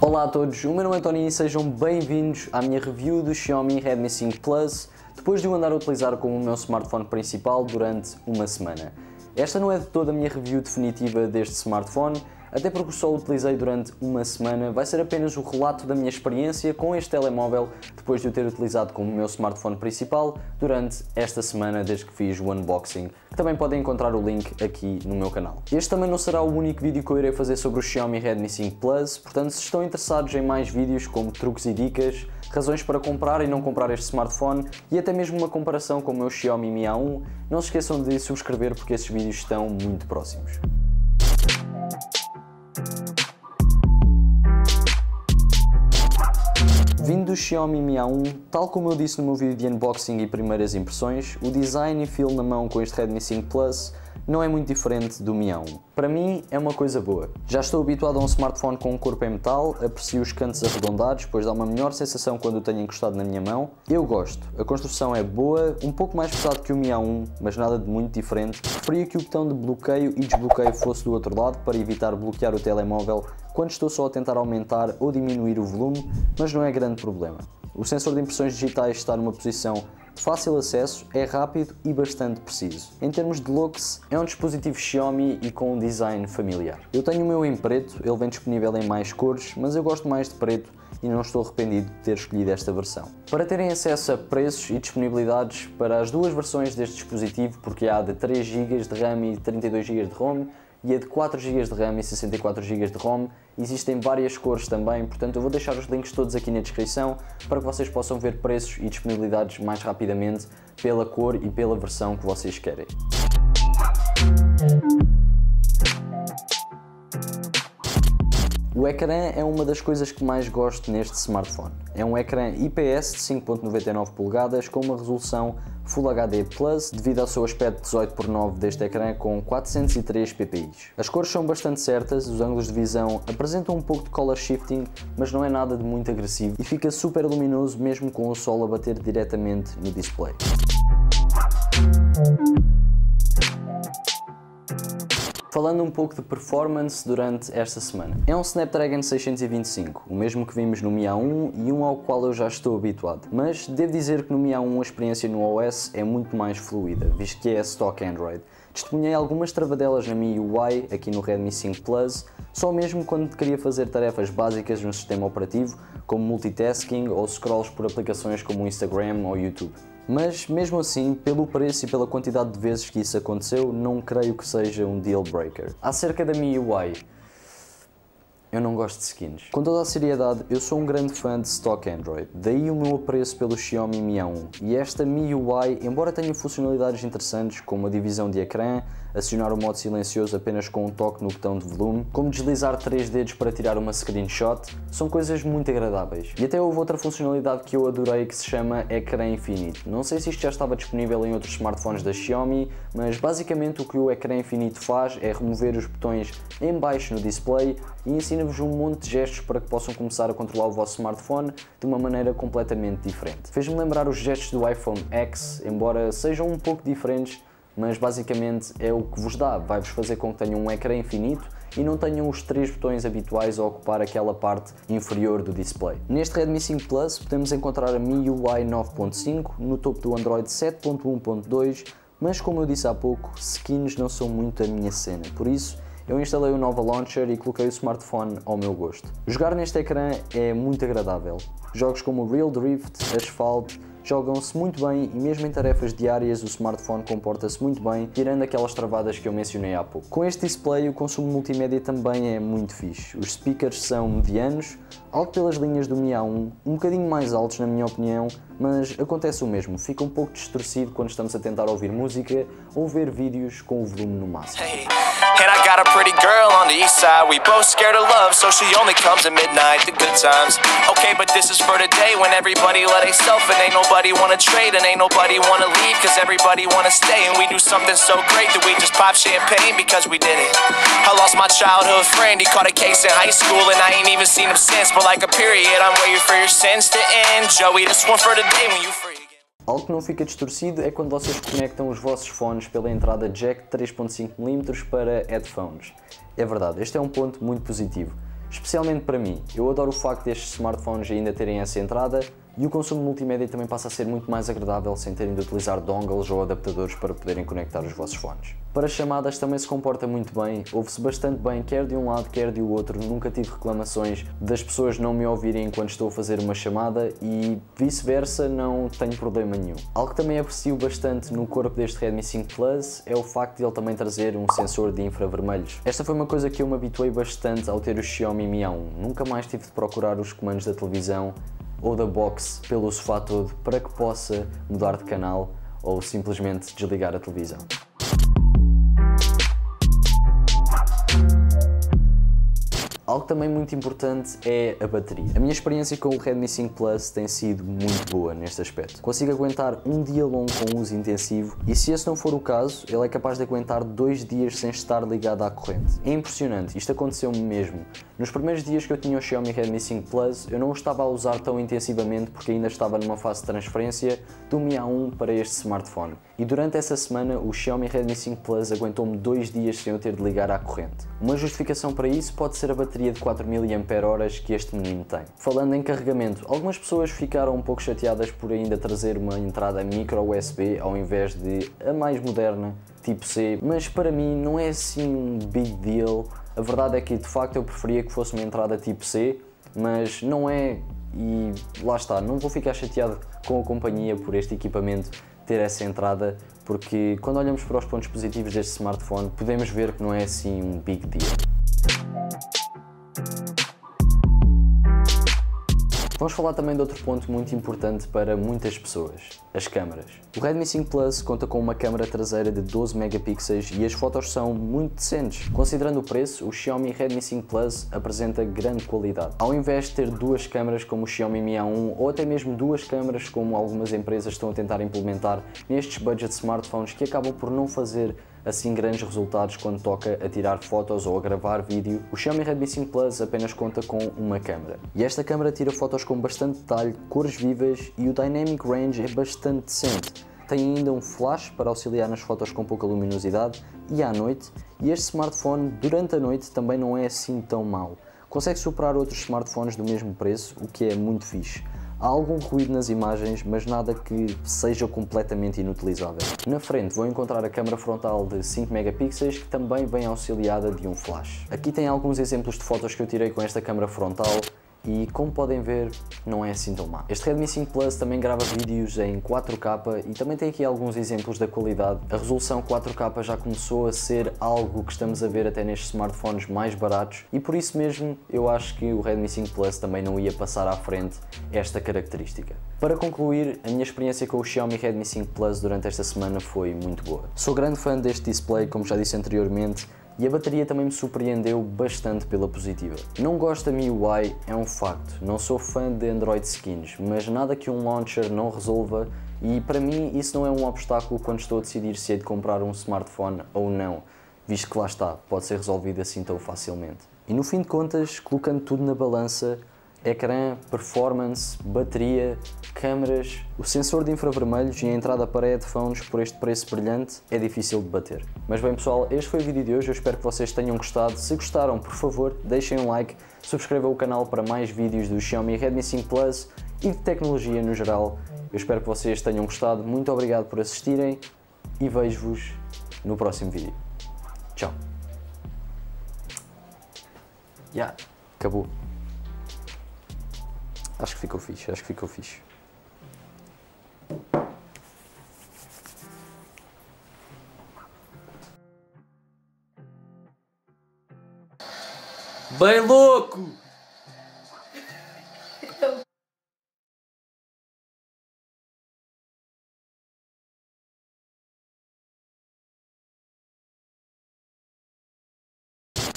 a todos, o meu nome é Tony e sejam bem-vindos à minha review do Xiaomi Redmi 5 Plus depois de o andar a utilizar como o meu smartphone principal durante uma semana. Esta não é de toda a minha review definitiva deste smartphone, até porque só o utilizei durante uma semana, vai ser apenas o relato da minha experiência com este telemóvel depois de o ter utilizado como meu smartphone principal durante esta semana desde que fiz o unboxing, que também podem encontrar o link aqui no meu canal. Este também não será o único vídeo que eu irei fazer sobre o Xiaomi Redmi 5 Plus, portanto se estão interessados em mais vídeos como truques e dicas, razões para comprar e não comprar este smartphone e até mesmo uma comparação com o meu Xiaomi Mi A1, não se esqueçam de subscrever porque esses vídeos estão muito próximos. Vindo do Xiaomi Mi A1, tal como eu disse no meu vídeo de unboxing e primeiras impressões, o design e feel na mão com este Redmi 5 Plus não é muito diferente do Mi A1. Para mim é uma coisa boa. Já estou habituado a um smartphone com um corpo em metal, aprecio os cantos arredondados, pois dá uma melhor sensação quando o tenho encostado na minha mão. Eu gosto, a construção é boa, um pouco mais pesado que o Mi A1, mas nada de muito diferente. Preferia que o botão de bloqueio e desbloqueio fosse do outro lado para evitar bloquear o telemóvel quando estou só a tentar aumentar ou diminuir o volume, mas não é grande problema. O sensor de impressões digitais está numa posição fácil acesso, é rápido e bastante preciso. Em termos de looks, é um dispositivo Xiaomi e com um design familiar. Eu tenho o meu em preto, ele vem disponível em mais cores, mas eu gosto mais de preto e não estou arrependido de ter escolhido esta versão. Para terem acesso a preços e disponibilidades para as duas versões deste dispositivo, porque há de 3 GB de RAM e 32 GB de ROM, e a de 4 GB de RAM e 64 GB de ROM. Existem várias cores também, portanto eu vou deixar os links todos aqui na descrição para que vocês possam ver preços e disponibilidades mais rapidamente pela cor e pela versão que vocês querem. O ecrã é uma das coisas que mais gosto neste smartphone. É um ecrã IPS de 5.99 polegadas com uma resolução Full HD Plus devido ao seu aspecto 18 por 9 deste ecrã com 403 ppi. As cores são bastante certas, os ângulos de visão apresentam um pouco de color shifting, mas não é nada de muito agressivo e fica super luminoso mesmo com o sol a bater diretamente no display. Falando um pouco de performance durante esta semana. É um Snapdragon 625, o mesmo que vimos no Mi A1 e um ao qual eu já estou habituado. Mas devo dizer que no Mi A1 a experiência no OS é muito mais fluida, visto que é stock Android. Testemunhei algumas travadelas na MIUI aqui no Redmi 5 Plus, só mesmo quando queria fazer tarefas básicas no sistema operativo, como multitasking ou scrolls por aplicações como Instagram ou YouTube. Mas mesmo assim, pelo preço e pela quantidade de vezes que isso aconteceu, não creio que seja um deal breaker. Acerca da MIUI, eu não gosto de skins. Com toda a seriedade, eu sou um grande fã de stock Android, daí o meu apreço pelo Xiaomi Mi A1. E esta MIUI, embora tenha funcionalidades interessantes como a divisão de ecrã, acionar o modo silencioso apenas com um toque no botão de volume, como deslizar três dedos para tirar uma screenshot, são coisas muito agradáveis. E até houve outra funcionalidade que eu adorei que se chama Ecrã Infinito. Não sei se isto já estava disponível em outros smartphones da Xiaomi, mas basicamente o que o Ecrã Infinito faz é remover os botões em baixo no display e ensina-vos um monte de gestos para que possam começar a controlar o vosso smartphone de uma maneira completamente diferente. Fez-me lembrar os gestos do iPhone X, embora sejam um pouco diferentes, mas basicamente é o que vos dá, vai-vos fazer com que tenham um ecrã infinito e não tenham os três botões habituais a ocupar aquela parte inferior do display. Neste Redmi 5 Plus podemos encontrar a MIUI 9.5, no topo do Android 7.1.2, mas como eu disse há pouco, skins não são muito a minha cena, por isso eu instalei o Nova Launcher e coloquei o smartphone ao meu gosto. Jogar neste ecrã é muito agradável. Jogos como Real Drift, Asphalt, jogam-se muito bem e mesmo em tarefas diárias o smartphone comporta-se muito bem, tirando aquelas travadas que eu mencionei há pouco. Com este display o consumo multimédia também é muito fixe. Os speakers são medianos, alto pelas linhas do Mi A1, um bocadinho mais altos na minha opinião, mas acontece o mesmo, fica um pouco distorcido quando estamos a tentar ouvir música ou ver vídeos com o volume no máximo. I got a pretty girl on the east side. We both scared of love, so she only comes at midnight. The good times. Okay, but this is for the day when everybody let a self and ain't nobody wanna trade and ain't nobody wanna leave cause everybody wanna stay. And we do something so great that we just pop champagne because we did it. I lost my childhood friend, he caught a case in high school and I ain't even seen him since. But like a period, I'm waiting for your sins to end. Joey, this one for the day when you. Algo que não fica distorcido é quando vocês conectam os vossos fones pela entrada jack 3.5mm para headphones. É verdade, este é um ponto muito positivo. especialmente para mim. Eu adoro o facto destes smartphones ainda terem essa entrada e o consumo multimédia também passa a ser muito mais agradável sem terem de utilizar dongles ou adaptadores para poderem conectar os vossos fones. Para chamadas também se comporta muito bem, ouve-se bastante bem, quer de um lado, quer do outro, nunca tive reclamações das pessoas não me ouvirem enquanto estou a fazer uma chamada e vice-versa não tenho problema nenhum. Algo que também aprecio bastante no corpo deste Redmi 5 Plus é o facto de ele também trazer um sensor de infravermelhos. Esta foi uma coisa que eu me habituei bastante ao ter o Xiaomi Mi A1, nunca mais tive de procurar os comandos da televisão ou da box pelo sofá todo para que possa mudar de canal ou simplesmente desligar a televisão. Algo também muito importante é a bateria. A minha experiência com o Redmi 5 Plus tem sido muito boa neste aspecto. Consigo aguentar um dia longo com uso intensivo e se esse não for o caso, ele é capaz de aguentar dois dias sem estar ligado à corrente. É impressionante, isto aconteceu-me mesmo. Nos primeiros dias que eu tinha o Xiaomi Redmi 5 Plus, eu não o estava a usar tão intensivamente porque ainda estava numa fase de transferência do Mi A1 para este smartphone. E durante essa semana, o Xiaomi Redmi 5 Plus aguentou-me dois dias sem eu ter de ligar à corrente. Uma justificação para isso pode ser a bateria bateria de 4000 mAh que este menino tem. Falando em carregamento, algumas pessoas ficaram um pouco chateadas por ainda trazer uma entrada micro USB ao invés de a mais moderna, tipo C, mas para mim não é assim um big deal. A verdade é que de facto eu preferia que fosse uma entrada tipo C, mas não é e lá está, não vou ficar chateado com a companhia por este equipamento ter essa entrada, porque quando olhamos para os pontos positivos deste smartphone, podemos ver que não é assim um big deal. Vamos falar também de outro ponto muito importante para muitas pessoas, as câmaras. O Redmi 5 Plus conta com uma câmera traseira de 12 megapixels e as fotos são muito decentes. Considerando o preço, o Xiaomi Redmi 5 Plus apresenta grande qualidade. Ao invés de ter duas câmaras como o Xiaomi Mi A1 ou até mesmo duas câmaras como algumas empresas estão a tentar implementar nestes budget smartphones que acabam por não fazer assim grandes resultados quando toca a tirar fotos ou a gravar vídeo, o Xiaomi Redmi 5 Plus apenas conta com uma câmera. E esta câmera tira fotos com bastante detalhe, cores vivas e o Dynamic Range é bastante decente. Tem ainda um flash para auxiliar nas fotos com pouca luminosidade e à noite, e este smartphone durante a noite também não é assim tão mau. Consegue superar outros smartphones do mesmo preço, o que é muito fixe. Há algum ruído nas imagens, mas nada que seja completamente inutilizável. Na frente vou encontrar a câmera frontal de 5 megapixels que também vem auxiliada de um flash. Aqui tem alguns exemplos de fotos que eu tirei com esta câmera frontal e como podem ver não é assim tão má. Este Redmi 5 Plus também grava vídeos em 4K e também tem aqui alguns exemplos da qualidade. A resolução 4K já começou a ser algo que estamos a ver até nestes smartphones mais baratos e por isso mesmo eu acho que o Redmi 5 Plus também não ia passar à frente esta característica. Para concluir, a minha experiência com o Xiaomi Redmi 5 Plus durante esta semana foi muito boa. Sou grande fã deste display, como já disse anteriormente, e a bateria também me surpreendeu bastante pela positiva. Não gosto da MIUI, é um facto, não sou fã de Android skins, mas nada que um launcher não resolva e para mim isso não é um obstáculo quando estou a decidir se hei de comprar um smartphone ou não, visto que lá está, pode ser resolvido assim tão facilmente. E no fim de contas, colocando tudo na balança, ecrã, performance, bateria, câmaras, o sensor de infravermelhos e a entrada para headphones por este preço brilhante é difícil de bater. Mas bem pessoal, este foi o vídeo de hoje, eu espero que vocês tenham gostado. Se gostaram, por favor, deixem um like, subscrevam o canal para mais vídeos do Xiaomi Redmi 5 Plus e de tecnologia no geral. Eu espero que vocês tenham gostado, muito obrigado por assistirem e vejo-vos no próximo vídeo. Tchau. Yeah, acabou. Acho que ficou fixe, acho que ficou fixe. Bem louco!